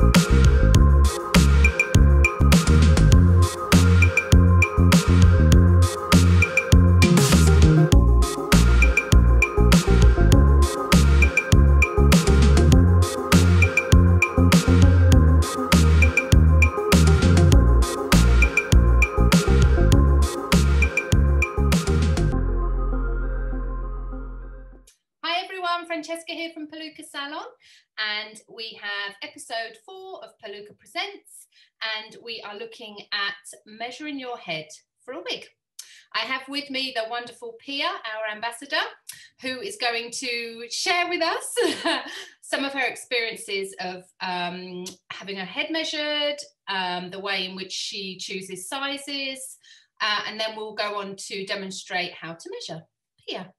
Francesca we are looking at measuring your head for a wig. I have with me the wonderful Pia, our ambassador, who is going to share with us some of her experiences of um, having her head measured, um, the way in which she chooses sizes, uh, and then we'll go on to demonstrate how to measure. Pia.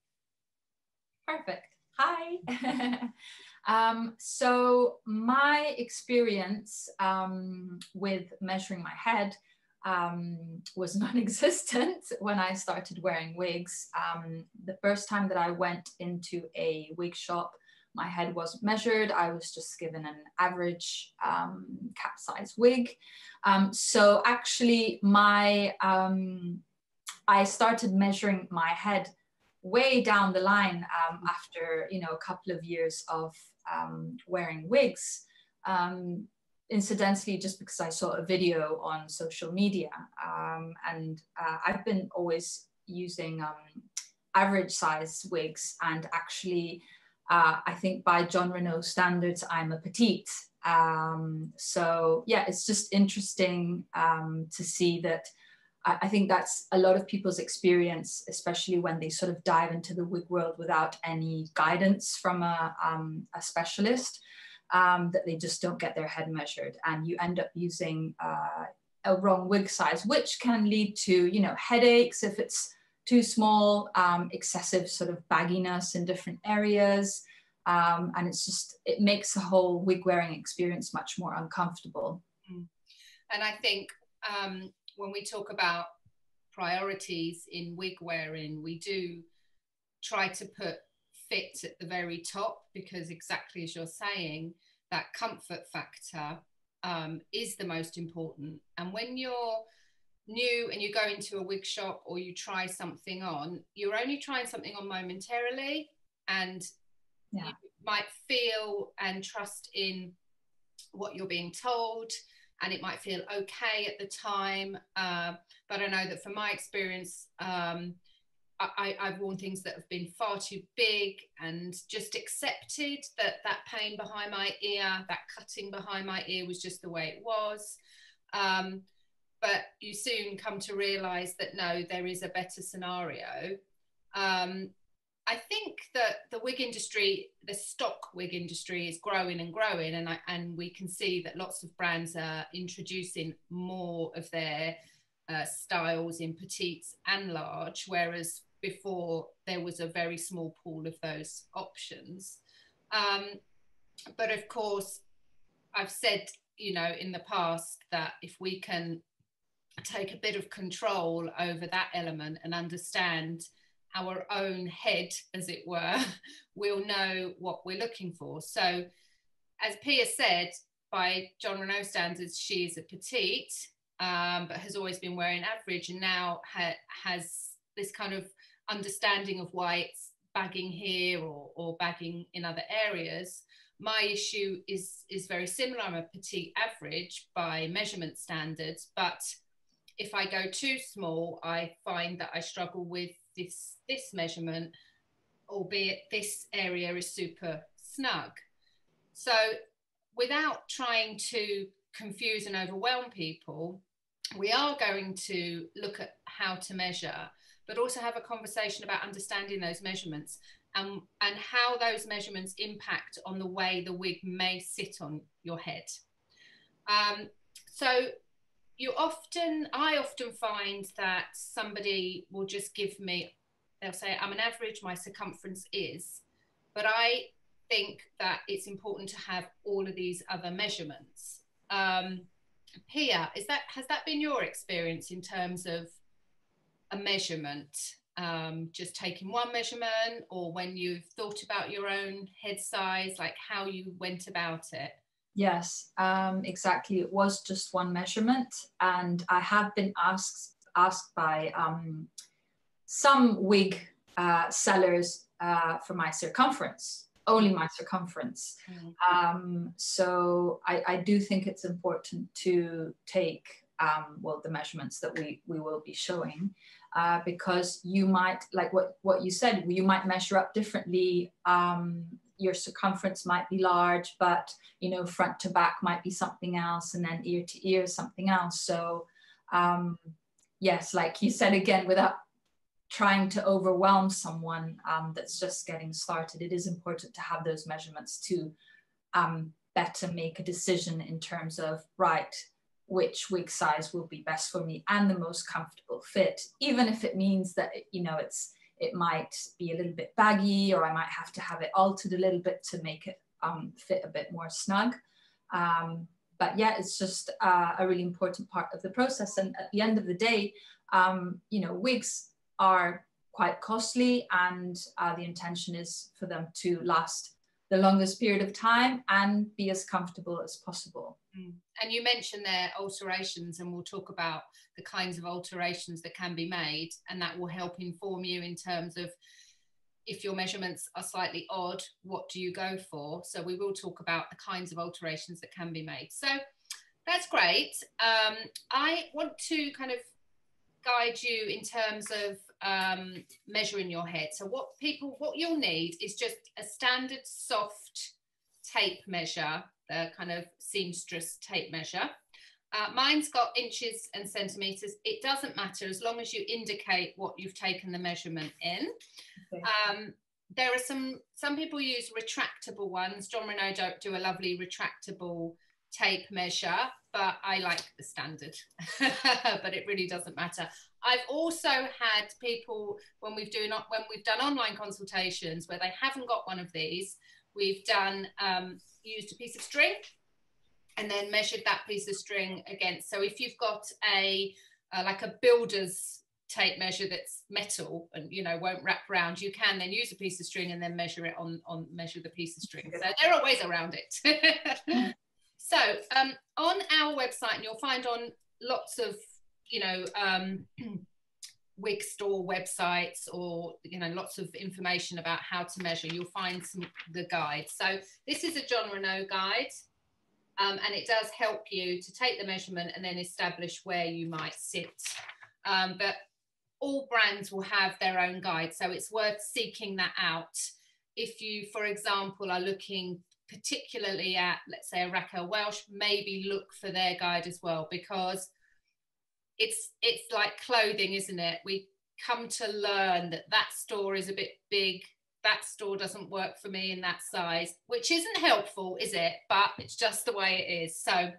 Perfect. Hi. um, so my experience um, with measuring my head um, was non-existent when I started wearing wigs. Um, the first time that I went into a wig shop, my head was measured. I was just given an average um, cap size wig. Um, so actually my, I started measuring my head way down the line um, after you know a couple of years of um, wearing wigs um, incidentally just because i saw a video on social media um, and uh, i've been always using um, average size wigs and actually uh, i think by Jon Renau standards i'm a petite. Um, so yeah it's just interesting to see that I think that's a lot of people's experience, especially when they sort of dive into the wig world without any guidance from a, um, a specialist, um, that they just don't get their head measured. And you end up using uh, a wrong wig size, which can lead to, you know, headaches if it's too small, um, excessive sort of bagginess in different areas. Um, and it's just, it makes the whole wig wearing experience much more uncomfortable. Mm. And I think um, when we talk about priorities in wig wearing, we do try to put fit at the very top because exactly as you're saying, that comfort factor um, is the most important. And when you're new and you go into a wig shop or you try something on, you're only trying something on momentarily and yeah. you might feel and trust in what you're being told and it might feel okay at the time. Uh, but I know that from my experience, um, I, have worn things that have been far too big and just accepted that that pain behind my ear, that cutting behind my ear was just the way it was. Um, but you soon come to realize that no, there is a better scenario. Um, I think that the wig industry, the stock wig industry, is growing and growing, and I, and we can see that lots of brands are introducing more of their uh, styles in petites and large, whereas before there was a very small pool of those options. Um, but of course, I've said, you know, in the past that if we can take a bit of control over that element and understand our own head, as it were, we'll know what we're looking for. So, as Pia said, by Jon Renau standards, she is a petite, um, but has always been wearing average and now ha- has this kind of understanding of why it's bagging here or, or bagging in other areas. My issue is, is very similar. I'm a petite average by measurement standards, but if I go too small, I find that I struggle with this this measurement, albeit this area is super snug. So without trying to confuse and overwhelm people, we are going to look at how to measure, but also have a conversation about understanding those measurements and, and how those measurements impact on the way the wig may sit on your head. Um, so you often, I often find that somebody will just give me, they'll say, I'm an average, my circumference is, but I think that it's important to have all of these other measurements. Um, Pia, is that has that been your experience in terms of a measurement? Um, just taking one measurement, or when you've thought about your own head size, like how you went about it? Yes, um, exactly. It was just one measurement, and I have been asked asked by um, some wig uh, sellers uh, for my circumference, only my circumference. Mm. Um, so I, I, do think it's important to take um, well the measurements that we we will be showing. Uh, because you might like what what you said you might measure up differently um, your circumference might be large, but you know, front to back might be something else, and then ear to ear something else. So, um, yes, like you said again, without trying to overwhelm someone um, that's just getting started, it is important to have those measurements to um, better make a decision in terms of right which wig size will be best for me and the most comfortable fit even if it means that you know it's it might be a little bit baggy or I might have to have it altered a little bit to make it um, fit a bit more snug. Um, but yeah, it's just uh, a really important part of the process. And at the end of the day, um, you know, wigs are quite costly and uh, the intention is for them to last the longest period of time and be as comfortable as possible. Mm. And you mentioned there alterations, and we'll talk about the kinds of alterations that can be made, and that will help inform you in terms of if your measurements are slightly odd, what do you go for? So we will talk about the kinds of alterations that can be made. So that's great. Um, I want to kind of guide you in terms of um, measuring your head. So what people, what you'll need is just a standard soft tape measure, the kind of seamstress tape measure. Uh, mine's got inches and centimeters. It doesn't matter as long as you indicate what you've taken the measurement in. Okay. Um, there are some, some people use retractable ones. Jon Renau don't do a lovely retractable tape measure, but I like the standard, but it really doesn't matter. I've also had people when we've doing when we've done online consultations where they haven't got one of these. We've done um, used a piece of string and then measured that piece of string against. So if you've got a uh, like a builder's tape measure that's metal and you know won't wrap around, you can then use a piece of string and then measure it on on measure the piece of string. So there are ways around it. so um, on our website, and you'll find on lots of you know um, wig store websites or you know lots of information about how to measure you'll find some the guide. So this is a Jon Renau guide um, and it does help you to take the measurement and then establish where you might sit. Um, but all brands will have their own guide so it's worth seeking that out. If you for example are looking particularly at let's say a Raquel Welch maybe look for their guide as well because it's it's like clothing isn't it? We come to learn that that store is a bit big that store doesn't work for me in that size which isn't helpful is it? But it's just the way it is. So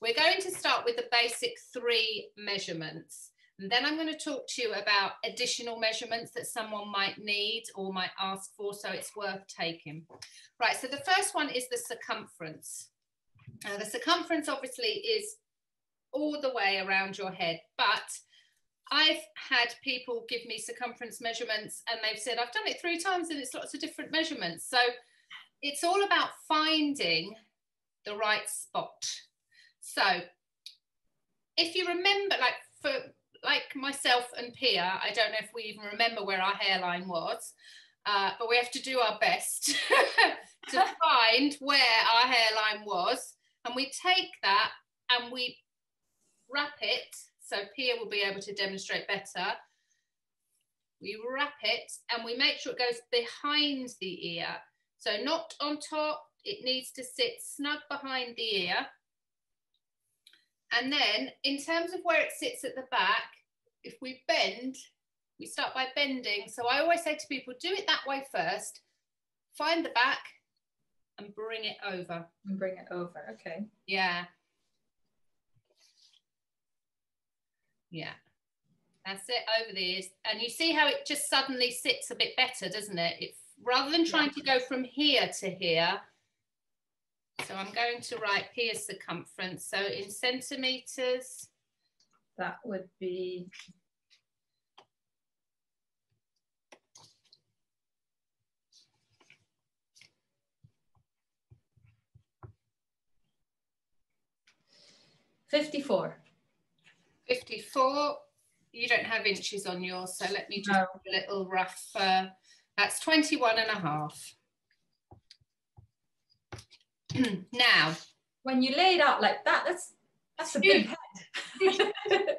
we're going to start with the basic three measurements and then I'm going to talk to you about additional measurements that someone might need or might ask for, so it's worth taking. Right, so the first one is the circumference. Now, the circumference obviously is all the way around your head. But I've had people give me circumference measurements and they've said, I've done it three times and it's lots of different measurements. So it's all about finding the right spot. So if you remember, like for like myself and Pia, I don't know if we even remember where our hairline was, uh, but we have to do our best to find where our hairline was. And we take that and we wrap it, so Pia will be able to demonstrate better. We wrap it and we make sure it goes behind the ear. So not on top, it needs to sit snug behind the ear. And then in terms of where it sits at the back, if we bend, we start by bending. So I always say to people, do it that way first, find the back and bring it over. And bring it over, okay. Yeah. Yeah. That's it over the ears. And you see how it just suddenly sits a bit better, doesn't it? If rather than trying yeah. to go from here to here. So I'm going to write P here circumference. So in centimeters. That would be 54. 54. You don't have inches on yours, so let me just No. do a little rough. Uh, that's 21 and a half. now, When you lay it out like that, that's that's a big head.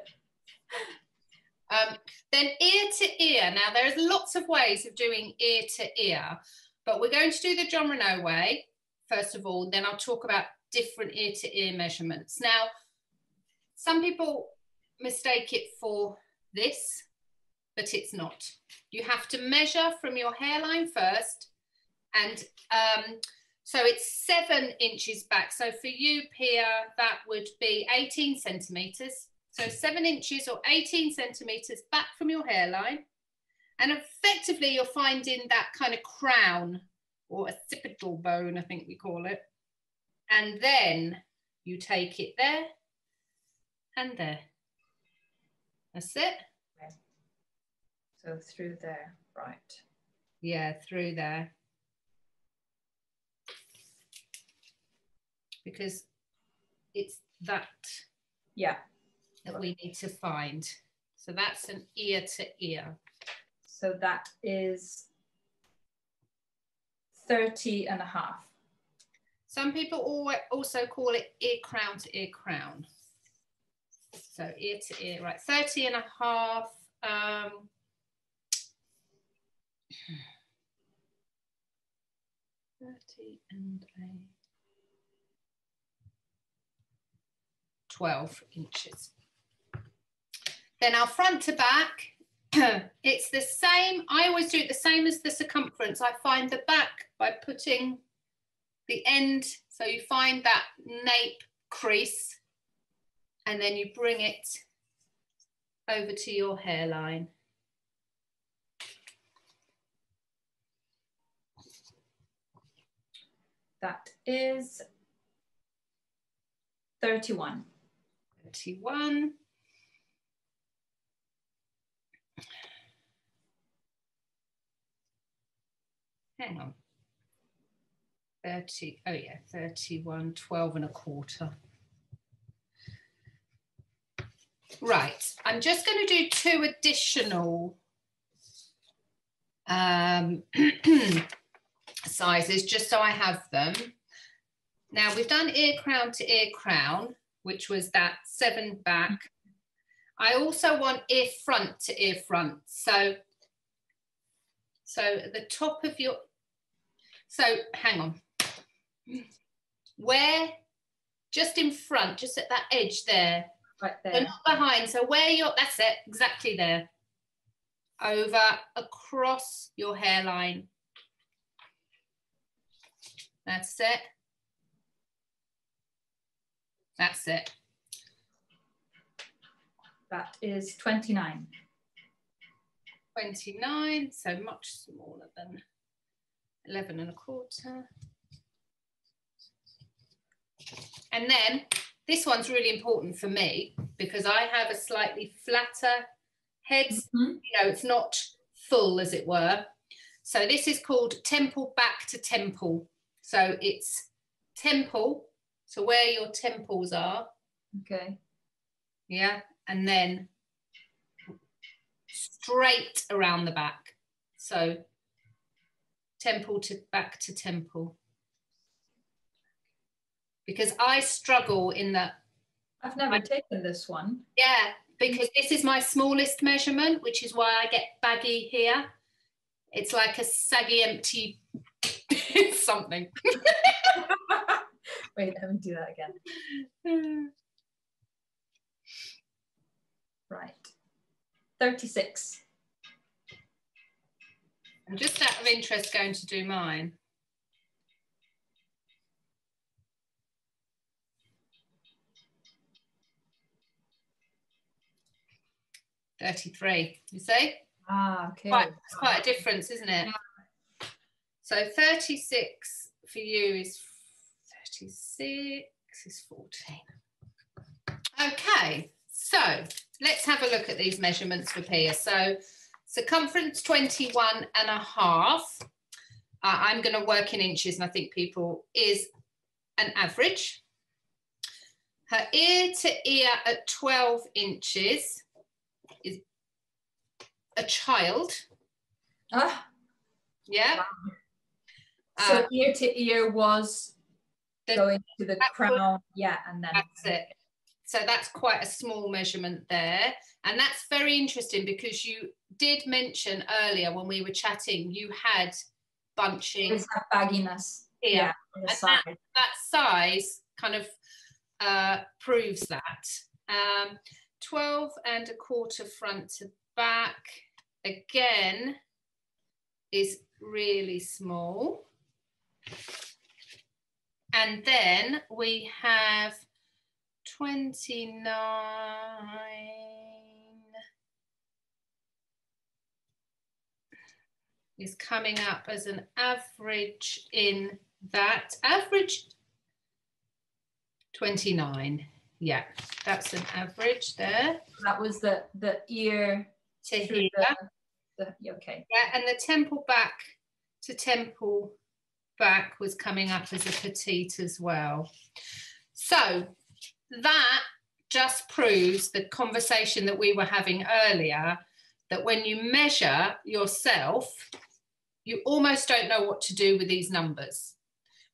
Um, then ear to ear. Now, there's lots of ways of doing ear to ear, but we're going to do the Jon Renau way, first of all, then I'll talk about different ear to ear measurements. Now, some people mistake it for this, but it's not. You have to measure from your hairline first, and um, so it's seven inches back. So for you, Pia, that would be 18 centimeters. So seven inches or 18 centimeters back from your hairline. And effectively, you're finding that kind of crown or occipital bone, I think we call it. And then you take it there and there. That's it. So through there, right. Yeah, through there. Because it's that Yeah. that we need to find. So that's an ear to ear. So that is 30 and a half. Some people also call it ear crown to ear crown. So ear to ear, right? 30 and a half. Um, Thirty and a twelve inches. Then our front to back, it's the same. I always do it the same as the circumference. I find the back by putting the end, so you find that nape crease, and then you bring it over to your hairline. That is 31. 31. Hang on. 30, oh yeah, 31, 12 and a quarter. Right, I'm just going to do two additional um, sizes just so I have them. Now we've done ear crown to ear crown, which was that seven mm-hmm. back. I also want ear front to ear front. So, so the top of your, so hang on. Where, just in front, just at that edge there, Right so there. not behind. So where you're, that's it, exactly there. Over, across your hairline. That's it. That's it. That is 29. 29, so much smaller than 11 and a quarter. And then this one's really important for me because I have a slightly flatter head. Mhm. You know, it's not full as it were. So this is called temple back to temple. So it's temple, so where your temples are, Okay. yeah, and then straight around the back. So temple to back to temple. Because I struggle in the I've never taken this one. yeah, because this is my smallest measurement, which is why I get baggy here. It's like a saggy empty something. Wait, let me do that again. Right. 36. I'm just out of interest going to do mine. Thirty-three. You see? Ah, okay. Quite, it's quite a difference, isn't it? So thirty-six for you is thirty-six is fourteen. Okay, so let's have a look at these measurements for Pia. So circumference 21 and a half. Uh, I'm going to work in inches, and I think people is an average. Her ear to ear at 12 inches is a child. Ah, Yeah. so Uh, ear to ear was the- going to the that crown. Yeah, and then That's it. So that's quite a small measurement there. And that's very interesting because you did mention earlier when we were chatting, you had bunching there's that bagginess. here. Yeah, And side. That size kind of uh, proves that. Um, 12 and a quarter front to back, again, is really small. And then we have 29 is coming up as an average in that. Average 29 yeah that's an average there. That was the the ear to here. the, the okay. yeah, and the temple back to temple back was coming up as a petite as well. So that just proves the conversation that we were having earlier that when you measure yourself you almost don't know what to do with these numbers.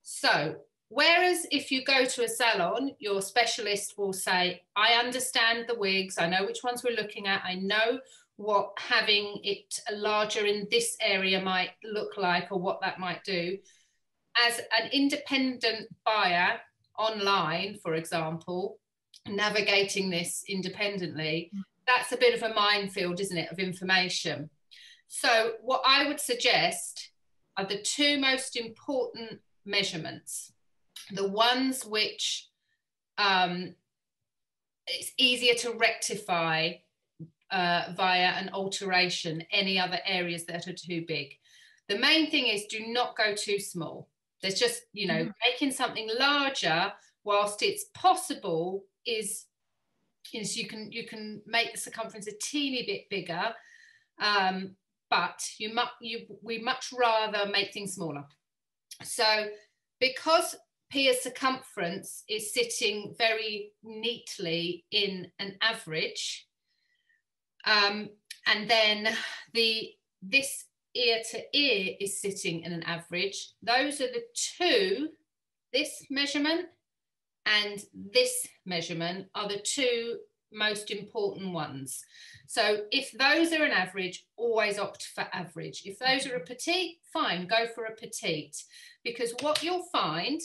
So whereas if you go to a salon your specialist will say i understand the wigs i know which ones we're looking at i know what having it larger in this area might look like or what that might do as an independent buyer online, for example, navigating this independently, that's a bit of a minefield, isn't it, of information. So, what I would suggest are the two most important measurements, the ones which um, it's easier to rectify uh, via an alteration any other areas that are too big. The main thing is do not go too small. There's just, you know, Mhm. making something larger whilst it's possible is is you can you can make the circumference a teeny bit bigger, um, but you mu- you we much rather make things smaller. So because Pia's circumference is sitting very neatly in an average, um, and then the this ear to ear is sitting in an average. Those are the two, this measurement and this measurement are the two most important ones. So if those are an average, always opt for average. If those are a petite, fine, go for a petite. Because what you'll find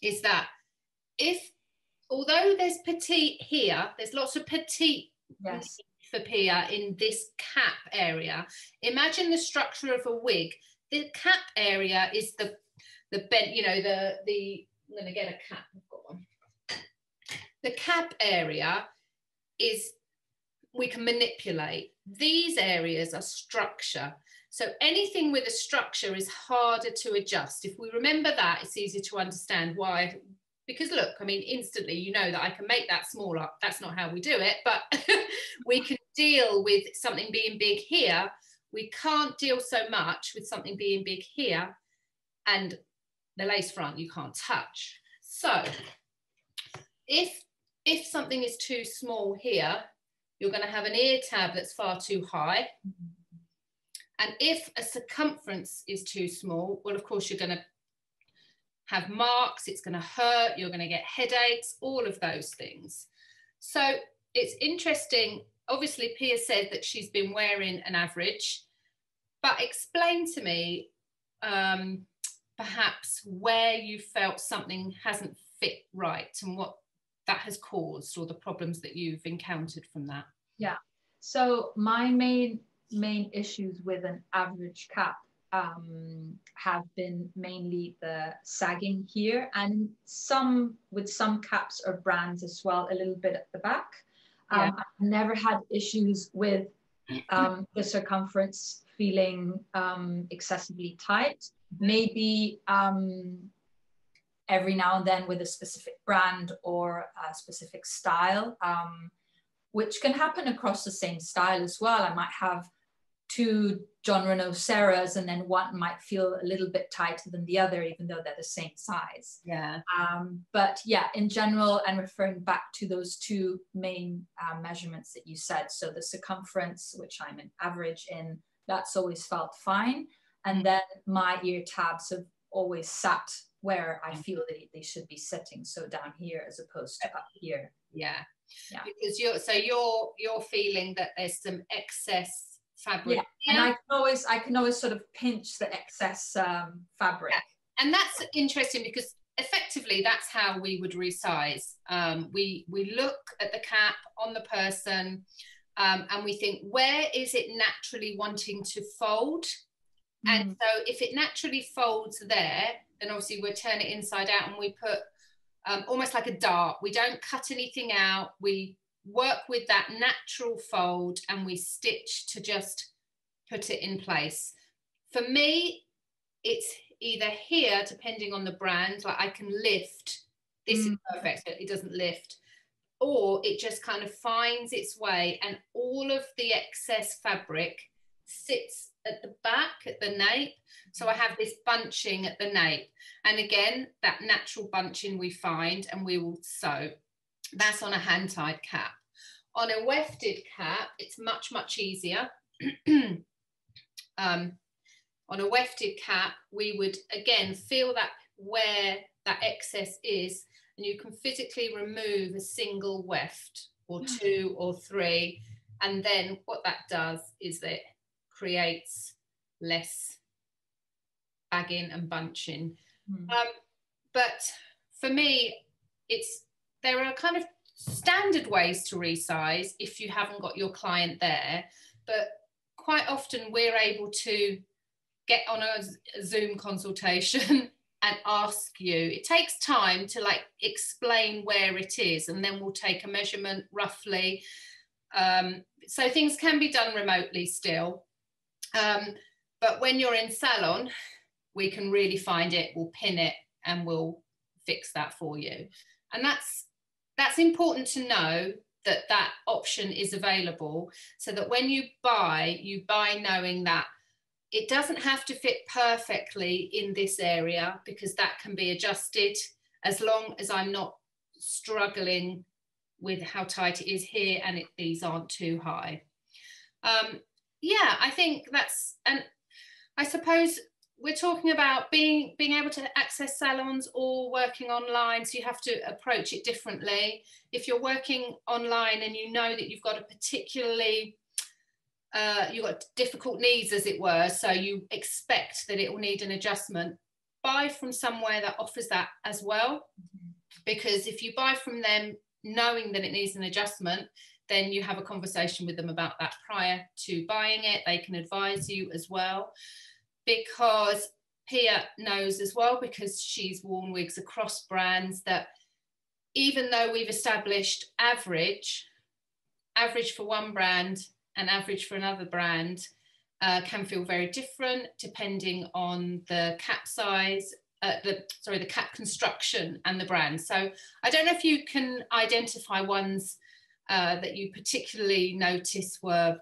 is that if, although there's petite here, there's lots of petite Yes. For Pia in this cap area. Imagine the structure of a wig. The cap area is the the bent, you know, the the I'm gonna get a cap. I've got one. The cap area is we can manipulate. These areas are structure. So anything with a structure is harder to adjust. If we remember that, it's easier to understand why. Because look, I mean, instantly you know that I can make that smaller. That's not how we do it, but we can deal with something being big here. We can't deal so much with something being big here and the lace front you can't touch. So if if something is too small here, you're going to have an ear tab that's far too high. Mm-hmm. And if a circumference is too small, well, of course, you're going to have marks, it's going to hurt, you're going to get headaches, all of those things. So it's interesting. Obviously, Pia said that she's been wearing an average, but explain to me um, perhaps where you felt something hasn't fit right and what that has caused or the problems that you've encountered from that. Yeah. So my main main issues with an average cap um, have been mainly the sagging here and some with some caps or brands as well a little bit at the back. Um, Yeah. I've never had issues with um, the circumference feeling um, excessively tight. Maybe um, every now and then with a specific brand or a specific style. Um, which can happen across the same style as well. I might have two Jon Renau Serras, and then one might feel a little bit tighter than the other, even though they're the same size. Yeah. Um, but yeah, in general, and referring back to those two main uh, measurements that you said, so the circumference, which I'm an average in, that's always felt fine. And then my ear tabs have always sat where I feel they, they should be sitting. So down here as opposed to up here. Yeah. Yeah. Because you're so you're you're feeling that there's some excess fabric. Yeah. And I can always I can always sort of pinch the excess um, fabric. Yeah. And that's interesting because effectively that's how we would resize. Um, we we look at the cap on the person um, and we think where is it naturally wanting to fold and mm. so if it naturally folds there, then obviously we turn it inside out and we put um, almost like a dart. We don't cut anything out. We work with that natural fold and we stitch to just put it in place. For me, it's either here, depending on the brand, like I can lift. This mm. is perfect, it doesn't lift. Or it just kind of finds its way and all of the excess fabric sits at the back, at the nape. So I have this bunching at the nape. And again, that natural bunching we find and we will sew. That's on a hand-tied cap. On a wefted cap, it's much, much easier. um, on a wefted cap, we would again feel that where that excess is, and you can physically remove a single weft or mm. two or three. And then what that does is that creates less bagging and bunching. Mm. Um, but for me, it's there are kind of standard ways to resize if you haven't got your client there, but quite often we're able to get on a Zoom consultation and ask you. It takes time to like explain where it is, and then we'll take a measurement roughly. Um, so things can be done remotely still. Um, but when you're in salon, we can really find it, we'll pin it and we'll fix that for you. And that's that's important to know that that option is available so that when you buy, you buy knowing that it doesn't have to fit perfectly in this area because that can be adjusted as long as I'm not struggling with how tight it is here and it, these aren't too high. Um, yeah, I think that's and I suppose we're talking about being being able to access salons or working online so you have to approach it differently if you're working online and you know that you've got a particularly uh, you've got difficult needs as it were so you expect that it will need an adjustment buy from somewhere that offers that as well mm-hmm. because if you buy from them knowing that it needs an adjustment then you have a conversation with them about that prior to buying it. They can advise you as well because Pia knows as well because she's worn wigs across brands that even though we've established average, average for one brand and average for another brand uh, can feel very different depending on the cap size, uh, the sorry, the cap construction and the brand. So I don't know if you can identify ones uh, that you particularly notice were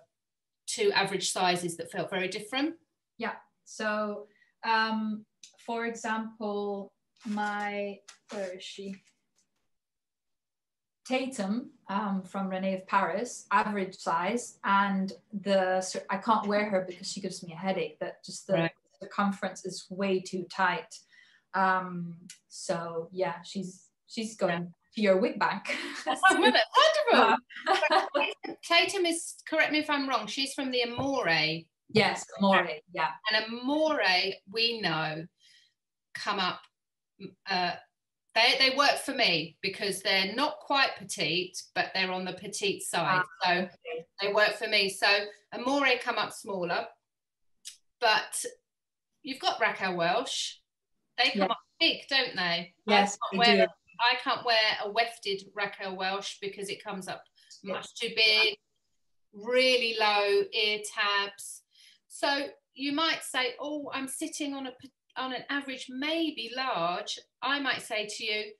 two average sizes that felt very different? Yeah. So, um, for example, my, where is she? Tatum um, from Rene of Paris, average size, and the I can't wear her because she gives me a headache. That just the right. circumference is way too tight. Um, so yeah, she's she's going to your wig bank. Wonderful. Tatum is, correct me if I'm wrong, she's from the Amore. Yes, Amore, yeah. And Amore, we know, come up, uh, they, they work for me because they're not quite petite, but they're on the petite side. Ah, so they work for me. So Amore come up smaller, but you've got Raquel Welch. They come up big, don't they? Yes, they do. I can't wear a wefted Raquel Welch because it comes up much too big, really low ear tabs. So you might say, oh, I'm sitting on a on an average, maybe large. I might say to you,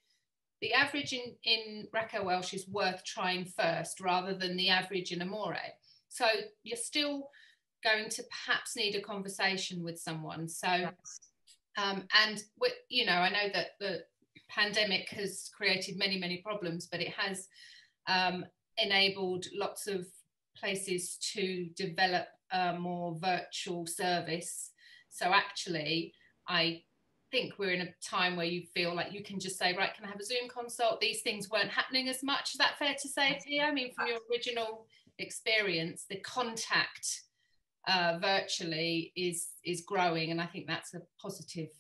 the average in, in Raquel Welch is worth trying first rather than the average in Amore. So you're still going to perhaps need a conversation with someone. So, um, and we, you know, I know that the pandemic has created many, many problems, but it has um, enabled lots of places to develop a more virtual service. So actually, I think we're in a time where you feel like you can just say, right, can I have a Zoom consult? These things weren't happening as much. Is that fair to say, Pia? I mean, from your original experience, the contact uh, virtually is is growing, and I think that's a positive,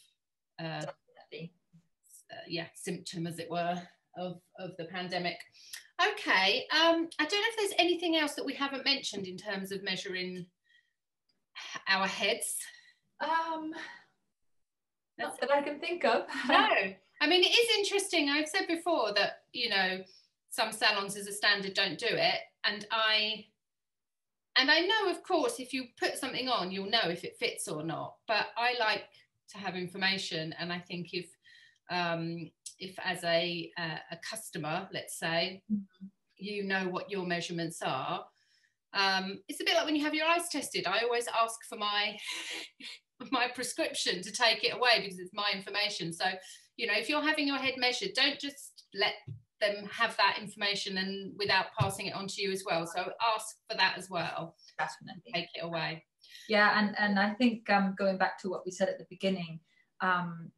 uh, uh, yeah, symptom, as it were, of of the pandemic. Okay, um, I don't know if there's anything else that we haven't mentioned in terms of measuring our heads. Um, not that I can think of. no, I mean it is interesting. I've said before that you know some salons as a standard don't do it, and I and I know, of course, if you put something on, you'll know if it fits or not. But I like to have information, and I think if um, if as a uh, a customer, let's say, mm-hmm. you know what your measurements are. Um, it's a bit like when you have your eyes tested. I always ask for my my prescription to take it away because it's my information. So, you know, if you're having your head measured, don't just let them have that information and without passing it on to you as well. So ask for that as well. Definitely. Take it away. Yeah, and, and I think um, going back to what we said at the beginning, um,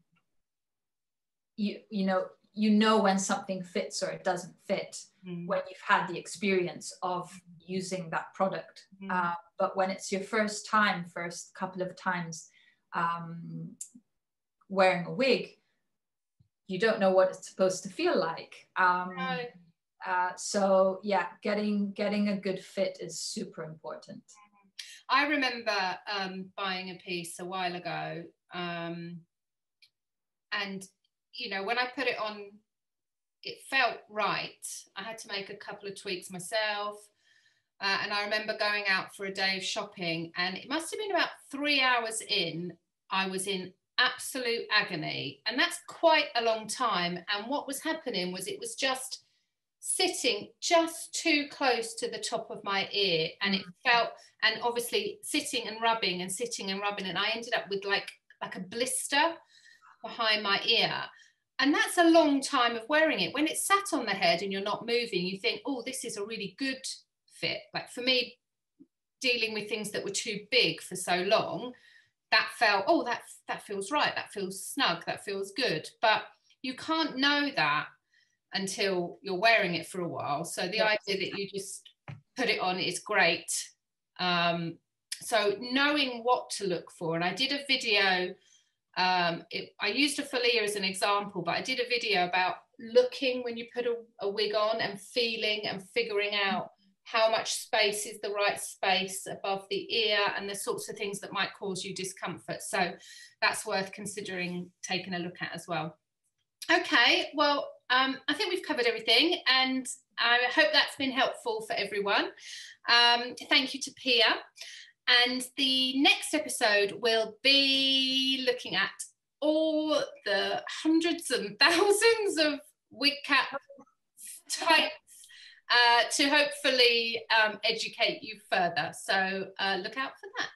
you you know you know when something fits or it doesn't fit mm. when you've had the experience of using that product. Mm. Uh, but when it's your first time, first couple of times um, wearing a wig, you don't know what it's supposed to feel like. Um, no. uh, so yeah, getting getting a good fit is super important. I remember um, buying a piece a while ago, um, and you know when I put it on, it felt right. I had to make a couple of tweaks myself. Uh, and I remember going out for a day of shopping, and it must have been about three hours in. I was in absolute agony. And that's quite a long time. And what was happening was it was just sitting just too close to the top of my ear. And it mm. felt, and obviously sitting and rubbing and sitting and rubbing. And I ended up with like, like a blister behind my ear. And that's a long time of wearing it. When it's sat on the head and you're not moving, you think, oh, this is a really good fit. Like for me, dealing with things that were too big for so long, that felt oh that that feels right that feels snug that feels good but you can't know that until you're wearing it for a while so the yes. idea that you just put it on is great um, so knowing what to look for and i did a video um, it, i used a folia as an example but i did a video about looking when you put a, a wig on and feeling and figuring out how much space is the right space above the ear and the sorts of things that might cause you discomfort. So that's worth considering taking a look at as well. Okay, well, um, I think we've covered everything and I hope that's been helpful for everyone. Um, thank you to Pia. And the next episode will be looking at all the hundreds and thousands of wig cap type uh, to hopefully um, educate you further. So uh, look out for that.